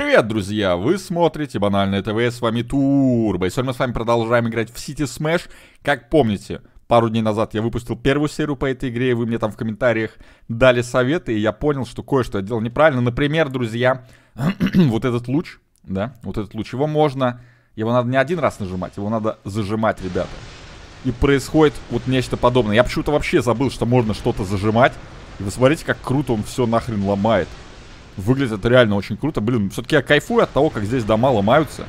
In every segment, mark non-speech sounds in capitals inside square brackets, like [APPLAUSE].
Привет, друзья! Вы смотрите Банальное ТВ, с вами Турбо. И сегодня мы с вами продолжаем играть в City Smash. Как помните, пару дней назад я выпустил первую серию по этой игре, и вы мне там в комментариях дали советы, и я понял, что кое-что я делал неправильно. Например, друзья, [CLEARS THROAT] вот этот луч, да, вот этот луч, его можно, его надо не один раз нажимать, его надо зажимать, ребята. И происходит вот нечто подобное. Я почему-то вообще забыл, что можно что-то зажимать. И вы смотрите, как круто он все нахрен ломает. Выглядит это реально очень круто. Блин, все-таки я кайфую от того, как здесь дома ломаются.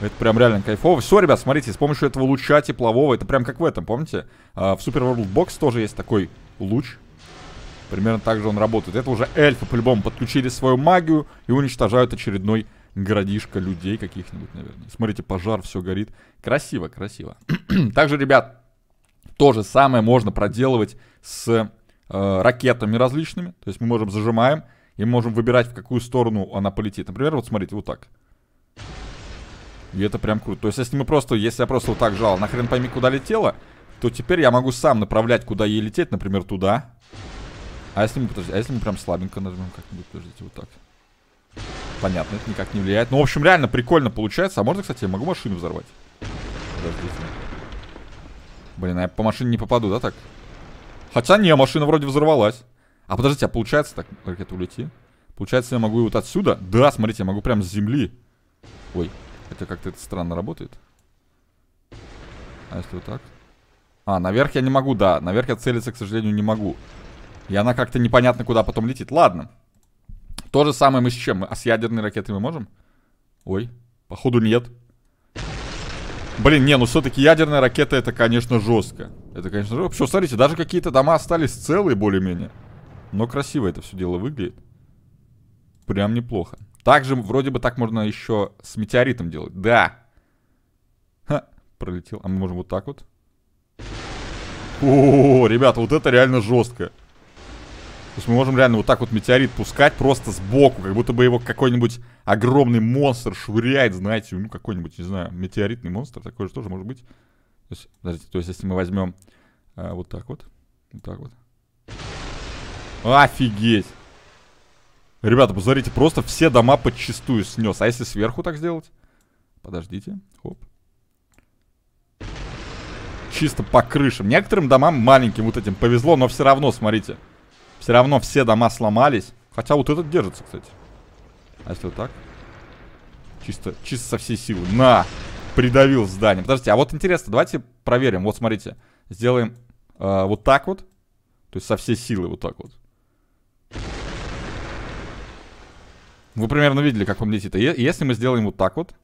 Это прям реально кайфово. Все, ребят, смотрите, с помощью этого луча теплового, это прям как в этом, помните? А, в Super World Box тоже есть такой луч. Примерно так же он работает. Это уже эльфы по-любому подключили свою магию и уничтожают очередной городишко людей каких-нибудь, наверное. Смотрите, пожар, все горит. Красиво, красиво. [CLEARS THROAT] Также, ребят, то же самое можно проделывать с э, ракетами различными. То есть мы можем зажимаем и можем выбирать, в какую сторону она полетит. Например, вот смотрите, вот так. И это прям круто. То есть, если мы просто, если я просто вот так жал, нахрен пойми, куда летела, то теперь я могу сам направлять, куда ей лететь, например, туда. А если мы, подожди, а если мы прям слабенько нажмем как-нибудь, подождите, вот так. Понятно, это никак не влияет. Ну, в общем, реально прикольно получается. А можно, кстати, я могу машину взорвать? Подождите. Блин, а я по машине не попаду, да, так? Хотя не, машина вроде взорвалась. А подождите, а получается так, ракета улети? Получается, я могу вот отсюда? Да, смотрите, я могу прям с земли. Ой, хотя как-то это странно работает. А если вот так? А, наверх я не могу, да. Наверх я целиться, к сожалению, не могу. И она как-то непонятно куда потом летит. Ладно. То же самое мы с чем? А с ядерной ракетой мы можем? Ой, походу нет. Блин, не, ну все-таки ядерная ракета это, конечно, жестко. Это, конечно, жестко. Все, смотрите, даже какие-то дома остались целые более-менее. Но красиво это все дело выглядит. Прям неплохо. Также вроде бы так можно еще с метеоритом делать. Да. Ха, пролетел. А мы можем вот так вот. О, ребята, вот это реально жестко. То есть мы можем реально вот так вот метеорит пускать просто сбоку, как будто бы его какой-нибудь огромный монстр швыряет, знаете, ну какой-нибудь, не знаю, метеоритный монстр, такой же тоже может быть. То есть, подождите, то есть если мы возьмем а, вот так вот, вот так вот. Офигеть! Ребята, посмотрите, просто все дома подчистую снес. А если сверху так сделать? Подождите. Хоп. Чисто по крышам. Некоторым домам маленьким вот этим повезло, но все равно, смотрите. Все равно все дома сломались. Хотя вот этот держится, кстати. А если вот так? Чисто, чисто со всей силы. На! Придавил здание. Подождите, а вот интересно, давайте проверим. Вот смотрите. Сделаем э, вот так вот. То есть со всей силы вот так вот. Вы примерно видели, как он летит. если мы сделаем вот так вот.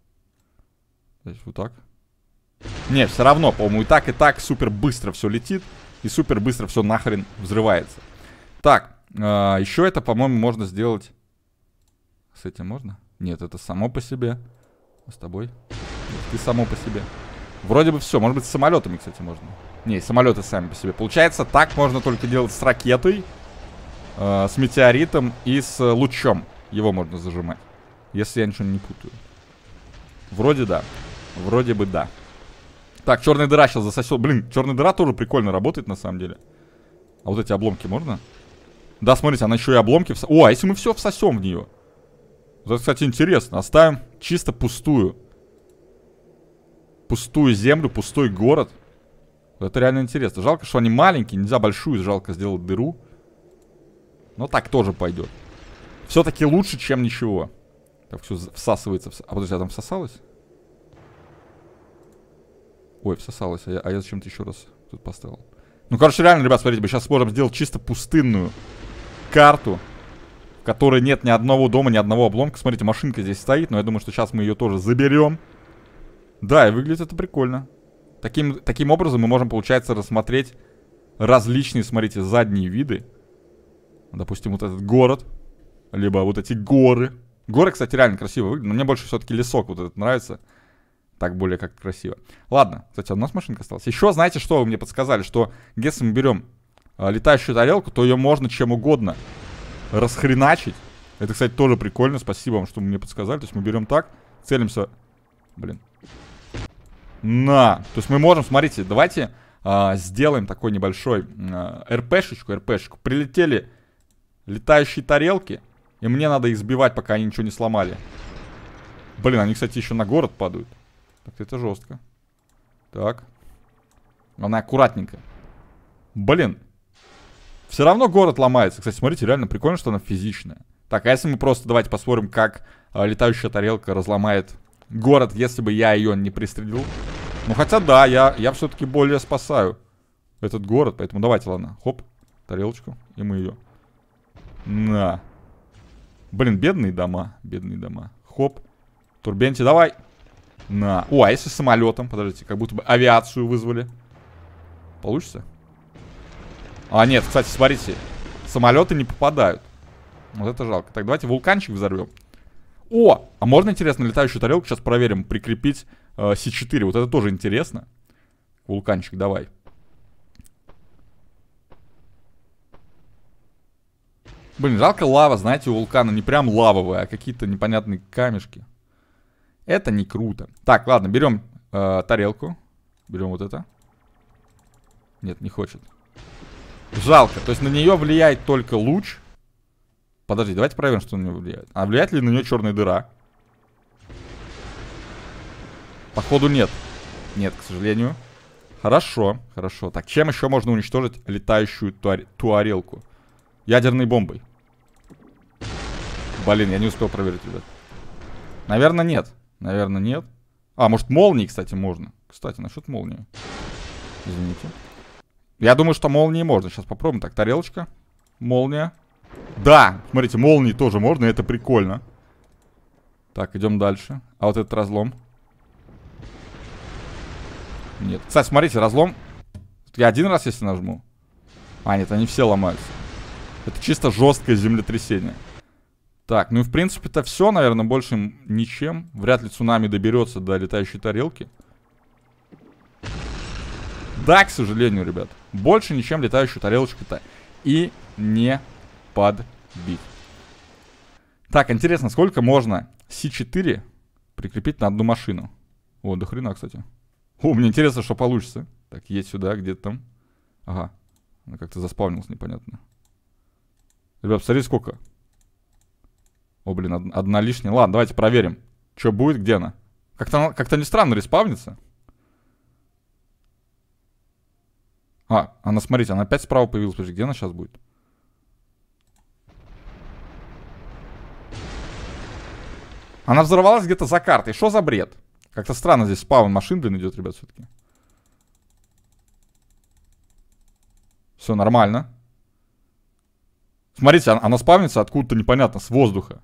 Вот так. Не, все равно, по-моему, и так, и так супер быстро все летит. И супер быстро все нахрен взрывается. Так, э, еще это, по-моему, можно сделать... С этим можно? Нет, это само по себе. А с тобой? Ты само по себе. Вроде бы все. Может быть, с самолетами, кстати, можно. Не, самолеты сами по себе. Получается, так можно только делать с ракетой, э, с метеоритом и с лучом. Его можно зажимать. Если я ничего не путаю. Вроде да. Вроде бы да. Так, черная дыра сейчас засосет. Блин, черная дыра тоже прикольно работает на самом деле. А вот эти обломки можно? Да, смотрите, она еще и обломки... Вс... О, а если мы все всосем в нее? Вот это, кстати, интересно. Оставим чисто пустую. Пустую землю, пустой город. Это реально интересно. Жалко, что они маленькие. Нельзя большую, жалко сделать дыру. Но так тоже пойдет. Все-таки лучше, чем ничего. Так все всасывается. А подожди, а там всосалось? Ой, всосалось. А я, а я зачем-то еще раз тут поставил. Ну, короче, реально, ребят, смотрите, мы сейчас сможем сделать чисто пустынную карту, в которой нет ни одного дома, ни одного обломка. Смотрите, машинка здесь стоит, но я думаю, что сейчас мы ее тоже заберем. Да, и выглядит это прикольно. Таким, таким образом мы можем, получается, рассмотреть различные, смотрите, задние виды. Допустим, вот этот город. Либо вот эти горы. Горы, кстати, реально красиво выглядят. Но мне больше все-таки лесок вот этот нравится. Так более как красиво. Ладно, кстати, у нас машинка осталась. Еще, знаете, что вы мне подсказали? Что если мы берем э, летающую тарелку, то ее можно чем угодно расхреначить. Это, кстати, тоже прикольно. Спасибо вам, что вы мне подсказали. То есть мы берем так, целимся... Блин. На! То есть мы можем, смотрите, давайте э, сделаем такой небольшой э, РПшечку, РПшечку. Прилетели летающие тарелки. И мне надо их сбивать, пока они ничего не сломали. Блин, они, кстати, еще на город падают. Так, это жестко. Так. Она аккуратненько. Блин. Все равно город ломается. Кстати, смотрите, реально прикольно, что она физичная. Так, а если мы просто давайте посмотрим, как а, летающая тарелка разломает город, если бы я ее не пристрелил. Ну, хотя да, я, я все-таки более спасаю этот город, поэтому давайте, ладно. Хоп, тарелочку, и мы ее. На. Блин, бедные дома, бедные дома. Хоп. Турбенти, давай. На. О, а если самолетом? Подождите, как будто бы авиацию вызвали. Получится? А, нет, кстати, смотрите. Самолеты не попадают. Вот это жалко. Так, давайте вулканчик взорвем. О! А можно, интересно, летающую тарелку сейчас проверим, прикрепить э, С4. Вот это тоже интересно. Вулканчик, давай. Блин, жалко лава, знаете, у вулкана не прям лавовая, а какие-то непонятные камешки. Это не круто. Так, ладно, берем э, тарелку. Берем вот это. Нет, не хочет. Жалко. То есть на нее влияет только луч. Подожди, давайте проверим, что на нее влияет. А влияет ли на нее черная дыра? Походу нет. Нет, к сожалению. Хорошо, хорошо. Так, чем еще можно уничтожить летающую туар туарелку? Ядерной бомбой. Блин, я не успел проверить, ребят. Наверное, нет. Наверное, нет. А, может, молнии, кстати, можно. Кстати, насчет молнии. Извините. Я думаю, что молнии можно. Сейчас попробуем. Так, тарелочка. Молния. Да, смотрите, молнии тоже можно, это прикольно. Так, идем дальше. А вот этот разлом. Нет. Кстати, смотрите, разлом. Я один раз, если нажму. А, нет, они все ломаются. Это чисто жесткое землетрясение. Так, ну и в принципе-то все, наверное, больше ничем. Вряд ли цунами доберется до летающей тарелки. Да, к сожалению, ребят. Больше ничем летающую тарелочку-то и не подбить. Так, интересно, сколько можно С4 прикрепить на одну машину? О, до хрена, кстати. О, мне интересно, что получится. Так, едь сюда, где-то там. Ага. Она как-то заспавнилась непонятно. Ребят, посмотрите, сколько. О, блин, одна лишняя. Ладно, давайте проверим. Что будет, где она? Как-то как не странно респавнится. А, она, смотрите, она опять справа появилась. Подожди, где она сейчас будет? Она взорвалась где-то за картой. Что за бред? Как-то странно здесь спаун машин, блин, идет, ребят, все-таки. Все нормально. Смотрите, она, она спавнится откуда-то непонятно, с воздуха.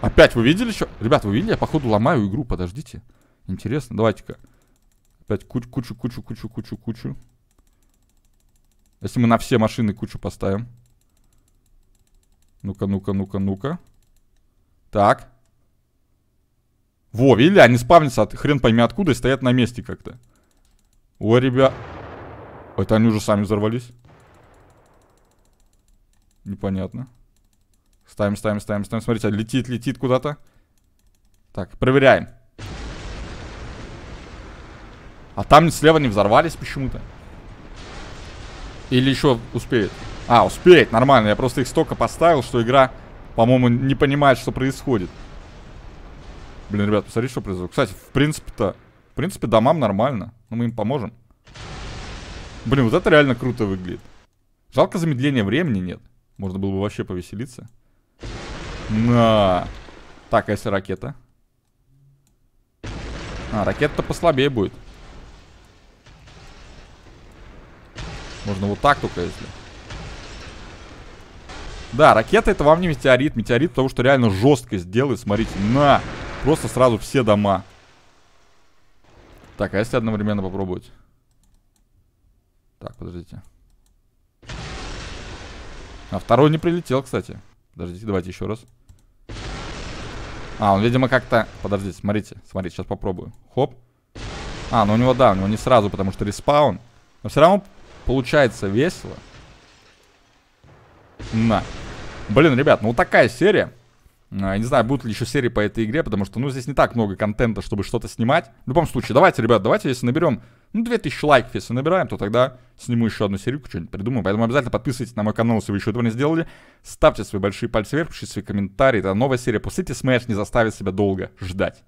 Опять вы видели что? Ребят, вы видели? Я походу ломаю игру, подождите. Интересно, давайте-ка. Опять кучу, кучу, кучу, кучу, кучу, кучу. Если мы на все машины кучу поставим. Ну-ка, ну-ка, ну-ка, ну-ка. Так. Во, видели? Они спавнятся от хрен пойми откуда и стоят на месте как-то. Ой, ребят. Это они уже сами взорвались. Непонятно. Ставим, ставим, ставим, ставим. Смотрите, летит, летит куда-то. Так, проверяем. А там слева не взорвались почему-то. Или еще успеет? А, успеет, нормально. Я просто их столько поставил, что игра, по-моему, не понимает, что происходит. Блин, ребят, посмотрите, что произошло. Кстати, в принципе-то... В принципе, домам нормально. Но мы им поможем. Блин, вот это реально круто выглядит. Жалко замедления времени нет. Можно было бы вообще повеселиться. На. Так, а если ракета? А, ракета-то послабее будет. Можно вот так только, если. Да, ракета это вам не метеорит. Метеорит, потому что реально жестко сделает. Смотрите, на. Просто сразу все дома. Так, а если одновременно попробовать? Так, подождите. А второй не прилетел, кстати. Подождите, давайте еще раз. А, он, видимо, как-то... Подождите, смотрите, смотрите, сейчас попробую. Хоп. А, ну у него, да, у него не сразу, потому что респаун. Но все равно получается весело. На. Блин, ребят, ну вот такая серия. А, не знаю, будут ли еще серии по этой игре, потому что, ну, здесь не так много контента, чтобы что-то снимать. В любом случае, давайте, ребят, давайте, если наберем ну, 2000 лайков, если набираем, то тогда сниму еще одну серию, что-нибудь придумаю. Поэтому обязательно подписывайтесь на мой канал, если вы еще этого не сделали. Ставьте свои большие пальцы вверх, пишите свои комментарии. Это новая серия по City Smash не заставит себя долго ждать.